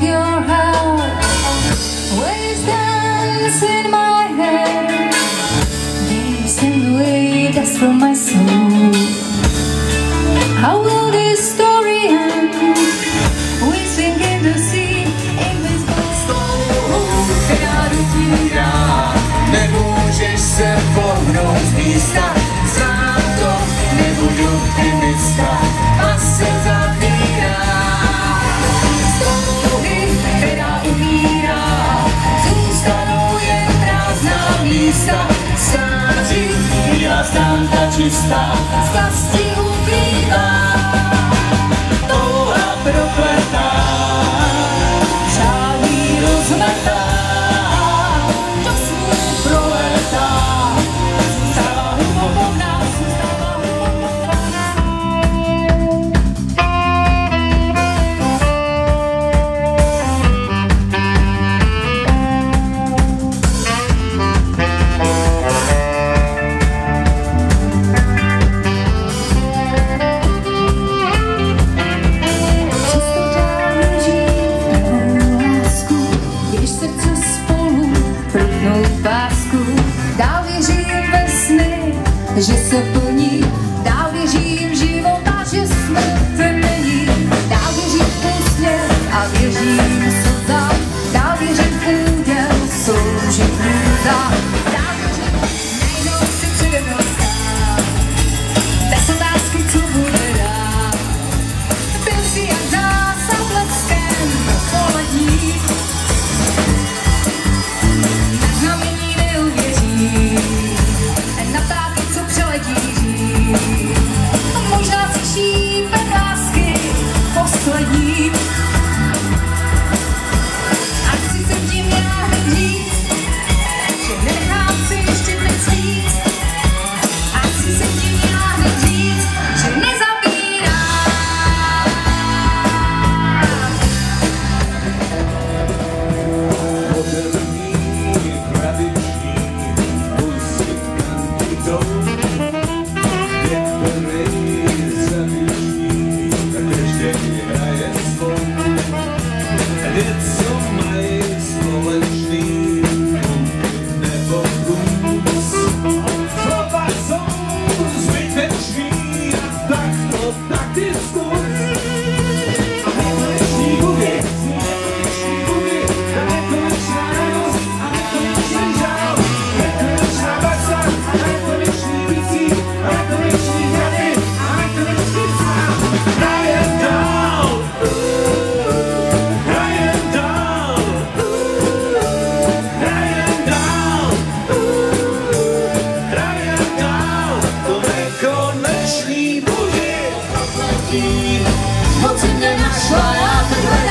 your heart. Waves dance in my head. Waves and waves from my soul. How will this story end? We sink in the sea in this Nemůžeš se pohnout z místa síla santa čistá, z vlasti ukrývá. Je sais Let's. Luki, nocy nie ma szlaja,